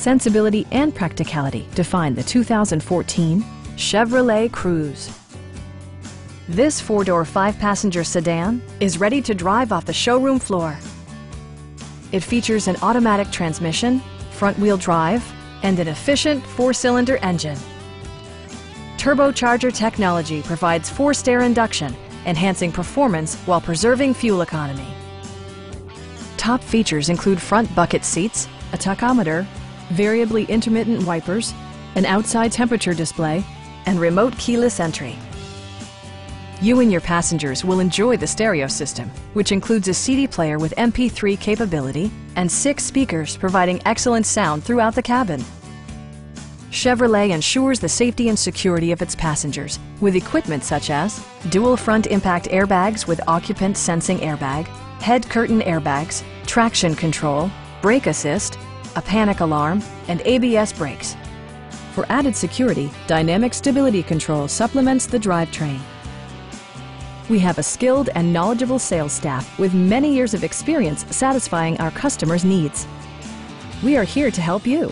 sensibility, and practicality define the 2014 Chevrolet Cruze. This four-door, five-passenger sedan is ready to drive off the showroom floor. It features an automatic transmission, front-wheel drive, and an efficient four-cylinder engine. Turbocharger technology provides forced air induction, enhancing performance while preserving fuel economy. Top features include front bucket seats, a tachometer, variably intermittent wipers, an outside temperature display, and remote keyless entry. You and your passengers will enjoy the stereo system, which includes a CD player with MP3 capability and six speakers providing excellent sound throughout the cabin. Chevrolet ensures the safety and security of its passengers with equipment such as dual front impact airbags with occupant sensing airbag, head curtain airbags, traction control, brake assist, a panic alarm, and ABS brakes. For added security, Dynamic Stability Control supplements the drivetrain. We have a skilled and knowledgeable sales staff with many years of experience satisfying our customers' needs. We are here to help you.